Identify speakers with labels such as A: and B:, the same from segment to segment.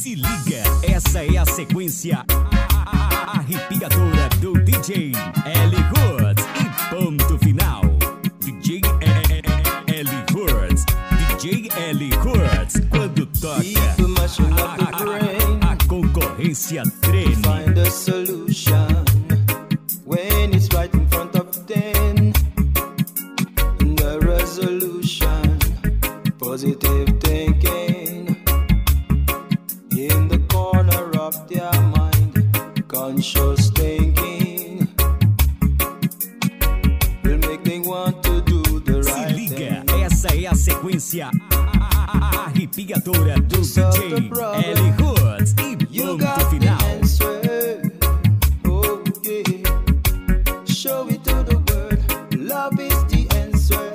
A: Se liga, essa é a sequência arrepiadora do DJ L. Hoods e ponto final. DJ L. Hoods, DJ L. Hoods, quando toca,
B: up the brain.
A: a concorrência treme.
B: Find a solution when conscious thinking will make them want to do the
A: Se
B: right
A: liga,
B: thing.
A: essa é a sequência arrepiadora do DJ. L. Hoods e ponto final.
B: answer. Yeah. Show it to the world. Love is the answer.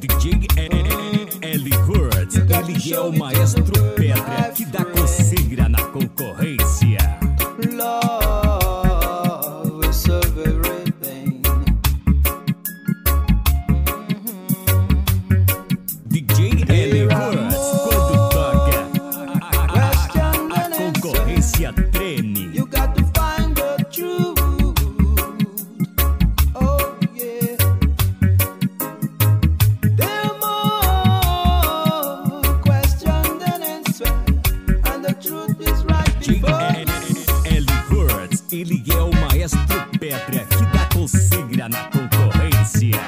A: DJ L. Hurts, ele é o maestro pedra que dá ele é o maestro pedra que dá coceira na concorrência.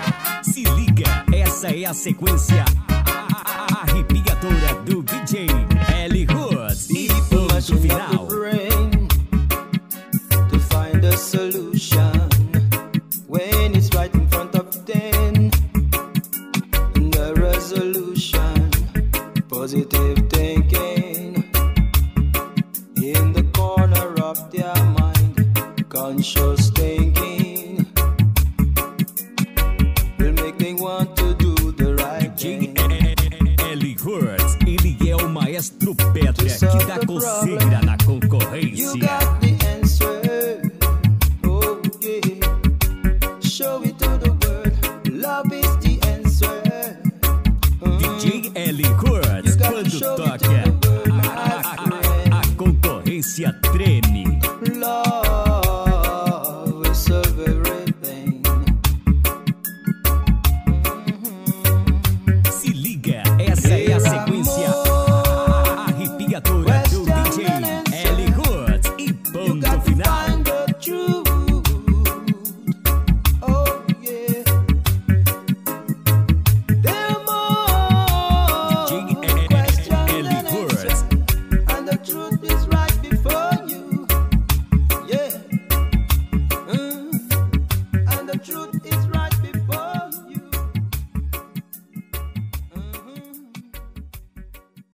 A: Se liga, essa é a sequência arrepiadora do DJ L. Hurts e
B: up
A: final.
B: the to find a solution when it's right in front of them. The resolution, positive thinking in the corner of their mind, do.
A: Eli ele é o maestro pedra que dá consigna na concorrência. treme.